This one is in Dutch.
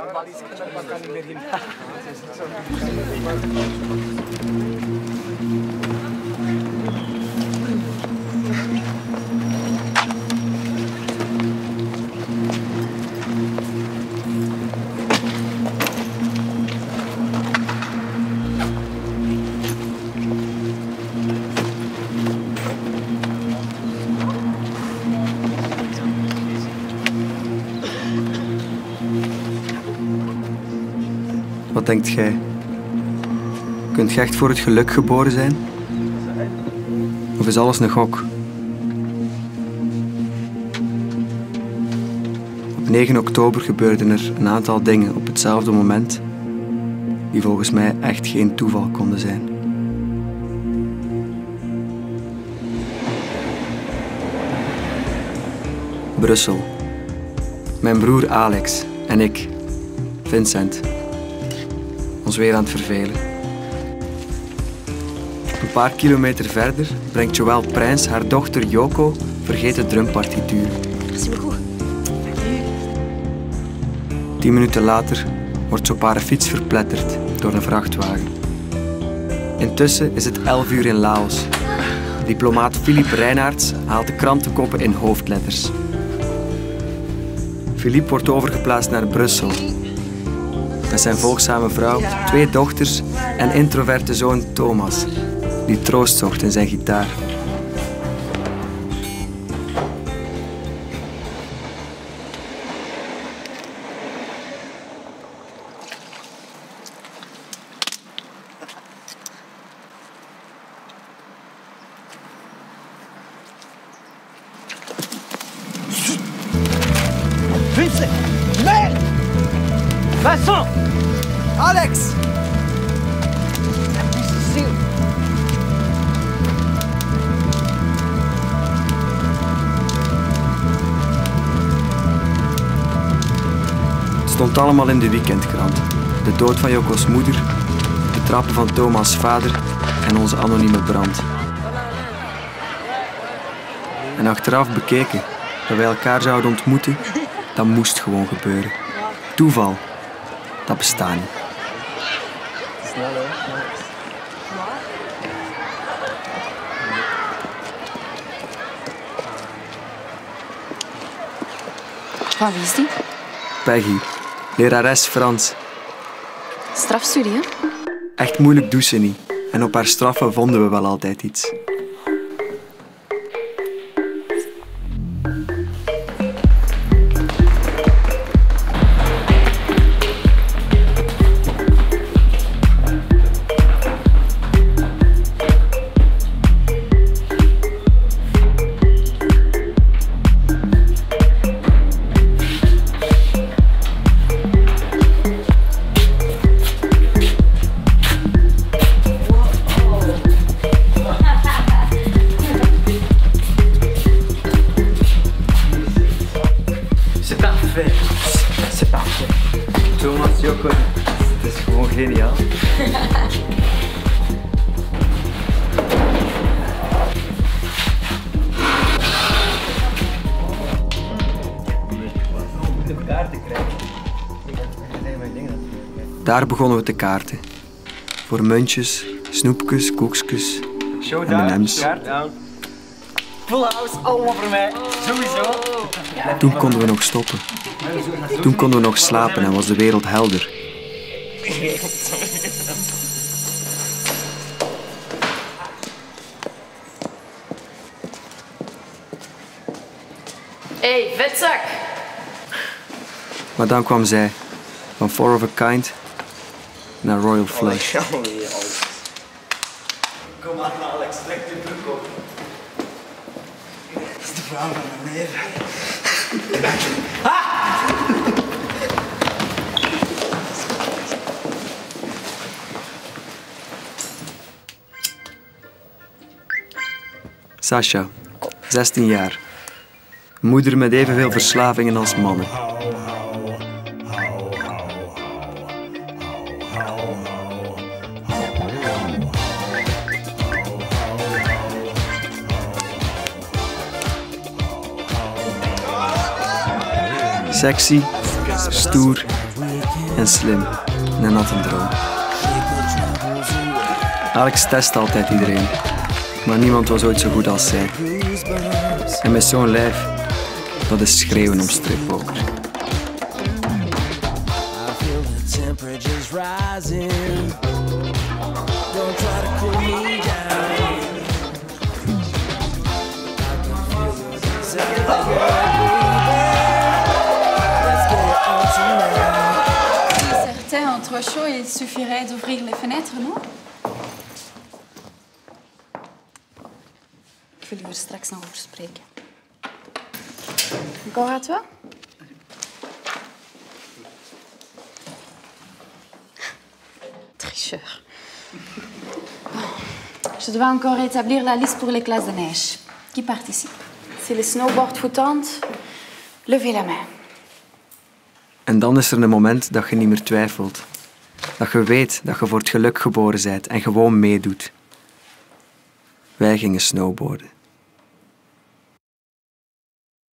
Ich bin ein denkt jij? Kunt je echt voor het geluk geboren zijn? Of is alles een gok? Op 9 oktober gebeurden er een aantal dingen op hetzelfde moment die volgens mij echt geen toeval konden zijn. Brussel. Mijn broer Alex en ik, Vincent, ons weer aan het vervelen. Een paar kilometer verder brengt Joël Prijns haar dochter Joko vergeten drumpartituur. Tien minuten later wordt ze op haar fiets verpletterd door een vrachtwagen. Intussen is het 11 uur in Laos. Diplomaat Philippe Reinaerts haalt de krantenkoppen in hoofdletters. Philippe wordt overgeplaatst naar Brussel. Met zijn volgzame vrouw, twee dochters en introverte zoon Thomas, die troost zocht in zijn gitaar. Vincent Merde Vincent Alex! Het stond allemaal in de weekendkrant. De dood van Joko's moeder, de trappen van Thomas' vader en onze anonieme brand. En achteraf bekeken dat wij elkaar zouden ontmoeten, dat moest gewoon gebeuren. Toeval, dat bestaat niet. Van wie is die? Peggy, lerares Frans. Strafstudie, hè? Echt moeilijk doet ze niet. En op haar straffen vonden we wel altijd iets. Joko, het is gewoon geniaal. Daar begonnen we te kaarten. Voor muntjes, snoepjes, koekjes, M&M's. Full house, allemaal voor mij Sowieso Toen konden we nog stoppen. Toen konden we nog slapen en was de wereld helder. Hé, hey, vetzak! Maar dan kwam zij, van Four of a Kind naar Royal Flush. Kom aan Alex, trek je broek op. Vrouw van mijn leven. Sasha, 16 jaar. Moeder met evenveel verslavingen als mannen. Sexy, stoer en slim. Een droom. Alex test altijd iedereen. Maar niemand was ooit zo goed als zij. En met zo'n lijf, dat is schreeuwen om strippoker. Temperature's. Don't try to cool me down. Chaud, il suffirait d'ouvrir les fenêtres, non Ik wil u er straks nog over spreken. Encore à toi Tricheur. Je dois encore établir la liste pour les classes de neige. Qui participe C'est les snowboard foutantes. Levez la main. En dan is er een moment dat je niet meer twijfelt. Dat je weet dat je voor het geluk geboren bent en gewoon meedoet. Wij gingen snowboarden.